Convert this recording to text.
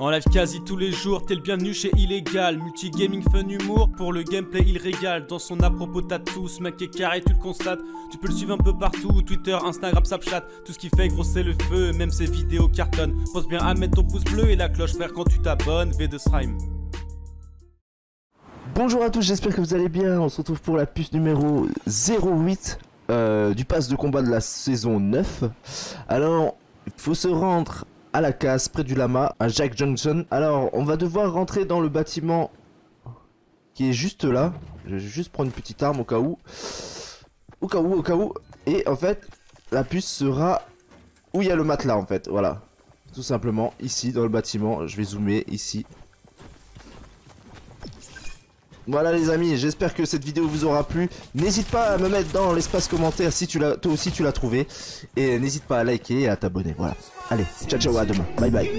En live quasi tous les jours, t'es le bienvenu chez Illégal. Multigaming, fun, humour, pour le gameplay il régale. Dans son à propos t'as tous, mec carré, tu le constates. Tu peux le suivre un peu partout, Twitter, Instagram, Snapchat. Tout ce qui fait gros c'est le feu, même ses vidéos cartonnent. Pense bien à mettre ton pouce bleu et la cloche frère quand tu t'abonnes, V de Srime. Bonjour à tous, j'espère que vous allez bien. On se retrouve pour la puce numéro 08 euh, du pass de combat de la saison 9. Alors, il faut se rendre à la case près du lama, à Jack Johnson. Alors, on va devoir rentrer dans le bâtiment qui est juste là. Je vais juste prendre une petite arme au cas où. Au cas où, au cas où. Et en fait, la puce sera où il y a le matelas en fait. Voilà. Tout simplement, ici dans le bâtiment. Je vais zoomer ici. Voilà les amis, j'espère que cette vidéo vous aura plu. N'hésite pas à me mettre dans l'espace commentaire si tu l'as, toi aussi tu l'as trouvé. Et n'hésite pas à liker et à t'abonner. Voilà. Allez, ciao ciao, à demain. Bye bye.